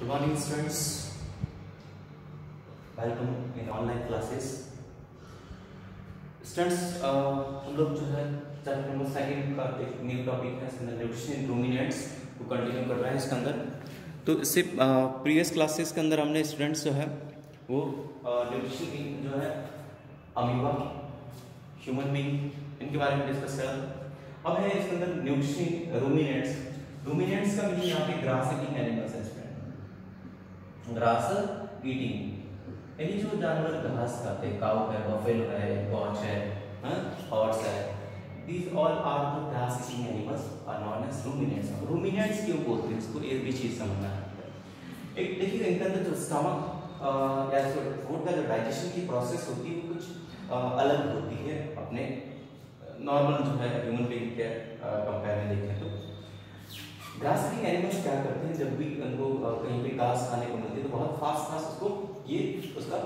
Good morning, students. Welcome in online classes. Students हम लोग जो है चैप्टर नंबर सेकंड का एक न्यू टॉपिक है इसके अंदर न्यूट्रिशन रूमिनेंट्स को कंटिन्यू कर रहे हैं इसके अंदर तो इससे प्रीवियस क्लासेस के अंदर हमने स्टूडेंट्स जो है वो न्यूट्रिशन की जो है अमीबा ह्यूमन बीइंग इनके बारे में डिस्कस करा अब है इसके अंदर न्यूट्रिशन रूमिनेंट्स रूमिनेंट्स का मीनिंग यहाँ पे ग्रास ईटिंग एनिमल्स है ग्रास ईटिंग। यानी जो जानवर घास खाते हैं, काउ है, बफेलो है गॉच है हॉर्स है, these all are the grass eating animals are known as ruminants ruminants क्यों बोलते हैं? इसको एक भी चीज़ समझना है। एक देखिए, इनके अंदर जो स्टमक या जो फ़ूड का जो डाइजेशन की प्रोसेस होती है, वो कुछ अलग होती है अपने। नॉर्मल जो है ह्यूमन बीइंग के कंपेयर में देखें तो। ग्रास ईटिंग एनिमल्स क्या करते हैं? जब भी उनको कहीं पे घास खाने को है तो बहुत फास्ट फास्ट उसको ये उसका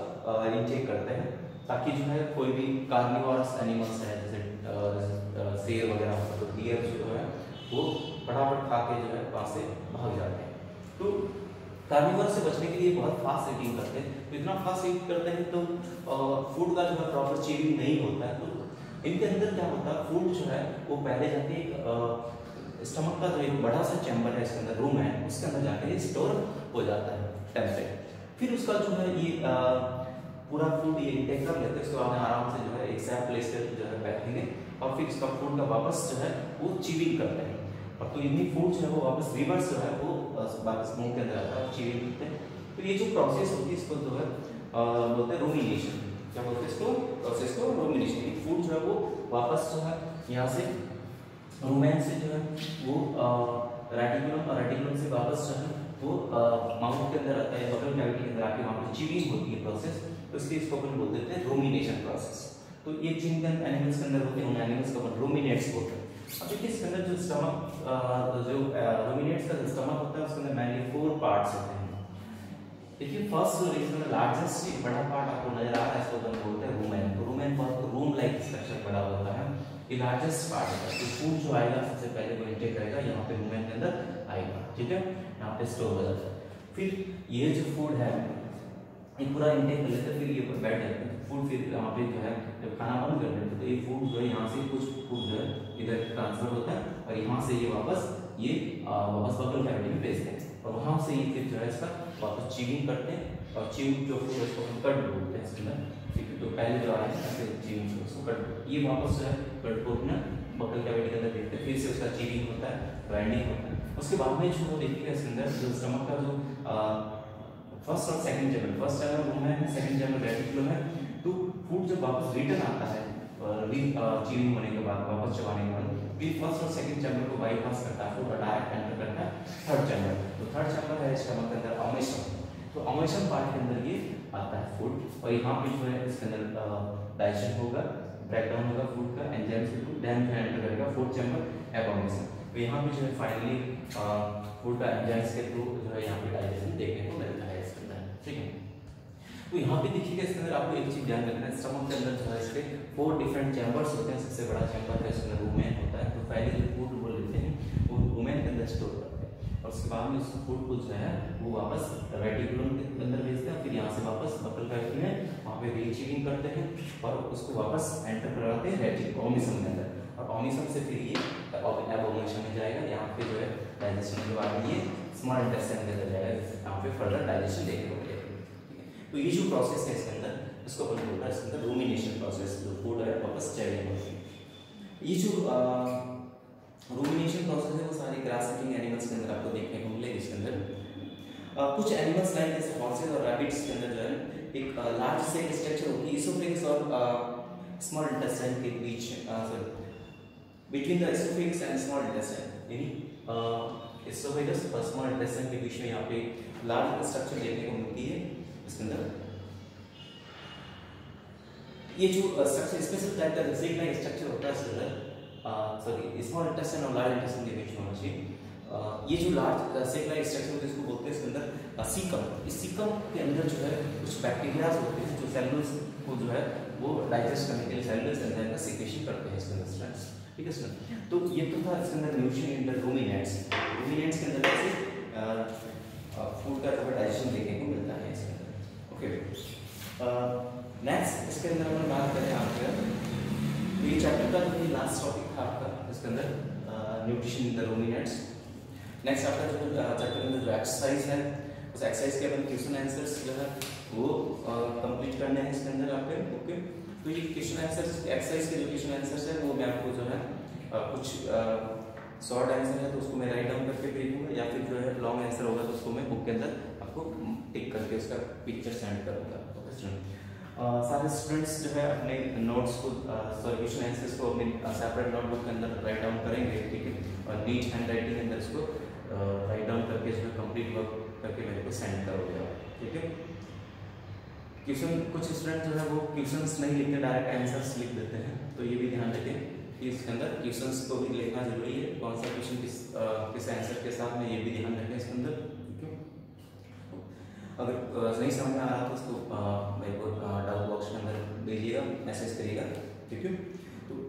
इनटेक करते हैं, ताकि जो है कोई भी कार्निवोरस एनिमल्स है, जैसे शेर वगैरह तो डियर जो है, वो फटाफट खा के जो है वहाँ से भाग जाते हैं। तो कार्निवर से बचने के लिए बहुत फास्ट ईटिंग करते हैं। तो इतना फास्ट ईट करते हैं तो फ़ूड का जो है प्रॉपर चीविंग नहीं होता है। तो इनके अंदर क्या होता है फ़ूड जो है, वो पहले जाके एक स्टमक का जो एक बड़ा सा चैम्बर है, इसके अंदर रूम है, उसके अंदर जाकर स्टोर हो जाता है। टेम्परेट फिर उसका जो है ये पूरा फ़ूड ये इंटेक कर लेते हैं उसके बाद आराम से जो है एक सैप प्लेस पे जो है बैठेंगे और फिर इसका फ़ूड का वापस जो है वो चीविंग करते हैं और तो इतनी फ़ूड जो है वो वापस रिवर्स जो है वो वापस मुँह के अंदर आता है चीविंग करते हैं तो ये जो प्रोसेस होती है इसको जो है बोलते हैं रोमिनेशन क्या बोलते हैं इसको प्रोसेस को रोमिनेशन फ़ूड जो है वो वापस जो है यहाँ से रोमैन से जो है वो रेटिकुलम और रेटिकुलम से वापस जो है वो माउथ के अंदर आता है बबल कैविटी के अंदर आके वहाँ पर चीविंग होती है प्रोसेस तो इसलिए इसको अपन बोल देते हैं रोमिनेशन प्रोसेस तो ये जिन एनिमल्स के अंदर होते हैं, उन एनिमल्स को अपन रोमिनेट्स बोलते हैं. अब देखिए, इसके अंदर जो स्टमक जो रोमिनेट्स का जो स्टमक होता है, उसके अंदर मेनली फोर पार्ट्स होते हैं. देखिए फ़र्स्ट जो अंदर लार्जेस्ट बड़ा पार्ट आपको नज़र आ रहा है, इसको अपन बोलते हैं रूमेन तो रूमेन बहुत रूम लाइक स्ट्रक्चर बड़ा होता है. ये लार्जेस्ट पार्ट है. तो फ़ूड जो आएगा, सबसे पहले वो इंटेक करेगा यहाँ पे रूमेन के अंदर. आएगा, ठीक है? यहाँ पे स्टोर हो जाता है फिर ये जो फ़ूड है, ये पूरा इंटेक कर लेते फिर ये बैठ जाते हैं। फ़ूड फिर यहाँ पे जो है, जब खाना बंद कर देते तो ये फ़ूड जो है, यहाँ से कुछ फ़ूड जो है, इधर ट्रांसफ़र होता है और यहाँ से ये वापस ये वापस बबल कैविटी में भेजते हैं। और वहाँ से ये फिर जो है इसका वापस चीविंग करते हैं और चीविंग जो फ़ूड है इसको हम कट बोलते हैं अंदर ठीक है तो पहले जो आए ऐसे चीविंग उसको कट ये वापस जो है, कट को अपना बकल कैविटी के अंदर देखते हैं, फिर से उसका चीविंग है ग्राइंडिंग होता है। उसके बाद में जो देखिएगा इसके जो स्टमक का जो फ़र्स्ट और second channel first channel rumen है सेकंड चैनल रेटिकुलम है। तो फ़ूड जब वापस रिटर्न आता है री चीविंग होने के बाद, वापस चबाने के बाद फिर फ़र्स्ट और सेकंड चैम्बर को बाईपास करता है फ़ूड डायरेक्ट एंटर करता है थर्ड चैम्बर तो थर्ड चैम्बर है स्टमक के अंदर अमेशम तो अमेशम पार्ट के अंदर ये आता है फ़ूड और यहाँ पे जो है, इसके अंदर डाइजेशन होगा ब्रेकडाउन होगा फ़ूड का एंजाइम्स के थ्रू देन एंटर करेगा फोर्थ चैम्बर एबोमेशन तो यहाँ पे जो है फाइनली फ़ूड का एंजाइम्स के थ्रू जो है यहाँ पे डाइजेशन देखने को मिलता है इसके अंदर, ठीक है? तो यहाँ पे देखिएगा इसके अंदर आपको एक चीज़ ध्यान रखना है स्टमक के अंदर जो है इसके फोर डिफरेंट चैम्बर्स होते हैं, सबसे बड़ा चैम्बर है इसके अंदर रूमेन होता है तो पहले जो फ़ूड वो लेते हैं, वो रूमेन के अंदर स्टोर करते हैं, और उसके बाद में उस फ़ूड को जो है वो वापस रेटिकुलम के अंदर भेजते हैं, फिर यहाँ से वापस बकल कैविटी में वहाँ पे रीचीविंग करते हैं, और उसको वापस एंटर कराते हैं रेटिक ओमिसम के अंदर, और ओमिसम से फिर ये एबोमेशन में जाएगा, यहाँ पे जो है डाइजेशन के बाद ये स्मॉल इंटेस्टाइन के अंदर जाएगा, यहाँ पे फर्दर डाइजेशन देखने को मिलेगा। तो ये जो प्रोसेस है इसके अंदर, इसको अपन बोलता है, इसके अंदर रूमिनेशन प्रोसेस जो फ़ूड है वापस है। ये जो रूमिनेशन प्रोसेस है, वो सारे ग्रास ईटिंग एनिमल्स के अंदर आपको देखने को मिलेगा इसके अंदर। कुछ एनिमल्स लाइक जैसे हॉर्सेस और रैबिट्स के अंदर जो है, एक लार्ज सेल स्ट्रक्चर होती है। इसोफेगस और स्मॉल इंटेस्टाइन के बीच sorry between the oesophagus and small intestine यानी इसोफेगस और स्मॉल इंटेस्टाइन के बीच में यहाँ पे लार्ज स्ट्रक्चर देखने को मिलती है, इसके अंदर। ये जो स्ट्रक्चर स्पेशल टाइप का जेग लाइक स्ट्रक्चर होता है अंदर सॉरी स्मॉल इंटेस्टाइन और लार्ज इंटेस्टाइन के बीच में होना चाहिए। ये जो लार्ज सेकलाइ स्ट्रक्चर होता है इसको बोलते हैं इसके अंदर सीकम इस सीकम के अंदर जो है, कुछ बैक्टीरियाज होते हैं जो सेलुलस को जो है, वो डाइजेस्ट करने के लिए सेलुलस एंजाइम का सीक्रेशन करते हैं इसके अंदर स्टूडेंट्स ठीक है सर? तो ये तो था इसके अंदर nutrition in the ruminants ruminants के अंदर कैसे फ़ूड का है डाइजेशन देखने को मिलता है इसके अंदर। ओके नेक्स्ट इसके अंदर हम बात करें आपके तो ये चैप्टर का जो लास्ट टॉपिक था आपका, इसके अंदर nutrition in the ruminants next आपका जो चैप्टर के अंदर जो एक्सरसाइज है, उस एक्सरसाइज के अपन क्वेश्चन आंसर्स जो है, वो कंप्लीट करने हैं इसके अंदर आपके ओके तो ये क्वेश्चन आंसर्स एक्सरसाइज के जो क्वेश्चन आंसर्स है, वो मैं आपको जो है कुछ शॉर्ट आंसर है तो उसको मैं राइट डाउन करके भेजूँगा, या फिर जो है लॉन्ग आंसर होगा तो उसको मैं बुक के अंदर आपको टिक करके उसका पिक्चर सेंड करूँगा ओके सारे स्टूडेंट्स जो है अपने नोट्स को सॉरी क्वेश्चन आंसर्स को अपने सेपरेट नोटबुक के अंदर राइट डाउन करेंगे, ठीक है? और नीट हैंड राइटिंग के अंदर इसको राइट डाउन करके इसमें कंप्लीट वर्क करके मेरे को सेंड करोगे ठीक है? क्वेश्चन कुछ स्टूडेंट जो है वो क्वेश्चंस नहीं लिखते डायरेक्ट आंसर्स लिख देते हैं। तो ये भी ध्यान रखें कि इसके अंदर क्वेश्चंस को भी लिखना ज़रूरी है। कौन सा क्वेश्चन किस आ, किस आंसर के साथ में ये भी ध्यान रखें इसके अंदर अगर नहीं समझ में आ रहा तो उसको मेरे को डाउट बॉक्स के अंदर भेजिएगा मैसेज करिएगा ठीक है?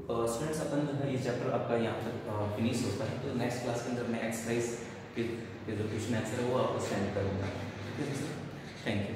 तो स्टूडेंट्स अपन जो है ये चैप्टर आपका यहाँ तक फिनिश होता है। तो नेक्स्ट क्लास के अंदर मैं एक्सरसाइज के जो क्वेश्चन आंसर है वो आपको सेंड करूँगा ठीक है? Thank you